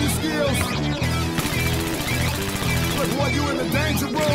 your skills. Look, boy, you in the danger bro.